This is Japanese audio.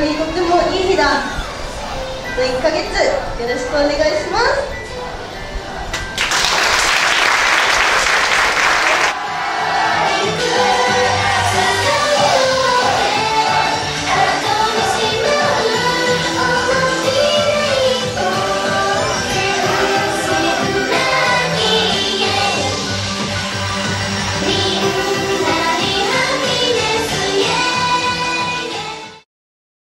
にとってもいい日だ。1ヶ月よろしくお願いします。